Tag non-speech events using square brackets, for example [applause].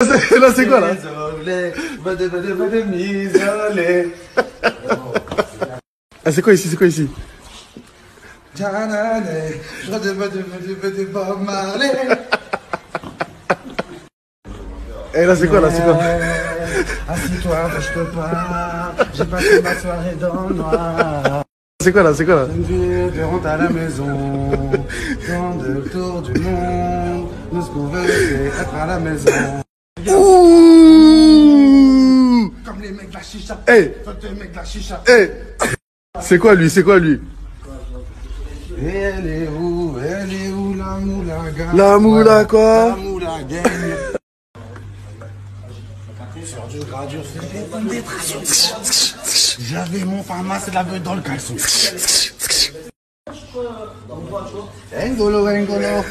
Là, c'est quoi là. Ah, c'est quoi ici C'est quoi ici je Marley. Eh, là, c'est quoi là C'est quoi [laughs] Assis-toi, je peux pas. J'ai passé ma soirée dans le noir. C'est quoi là C'est quoi là de rentre à la maison. Dans le tour du monde. Nous ce qu'on veut, c'est être à la maison. Ouh Comme les mecs de la chicha. Eh la chicha. Eh C'est quoi lui C'est quoi lui? Elle est où? Elle est où la moulaga La moula quoi? La. J'avais mon pharmacie la dans le caleçon. Engolo, engolo.